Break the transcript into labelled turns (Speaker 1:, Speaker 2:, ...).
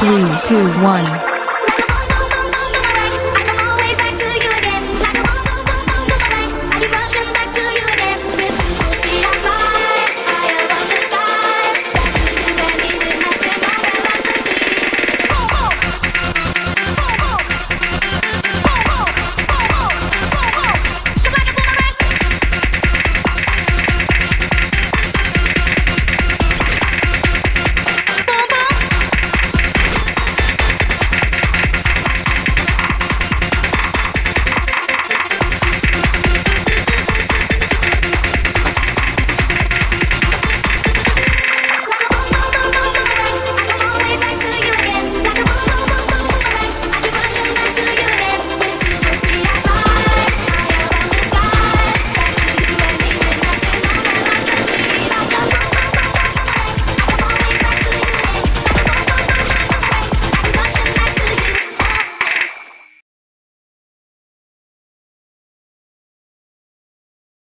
Speaker 1: Three, two, one.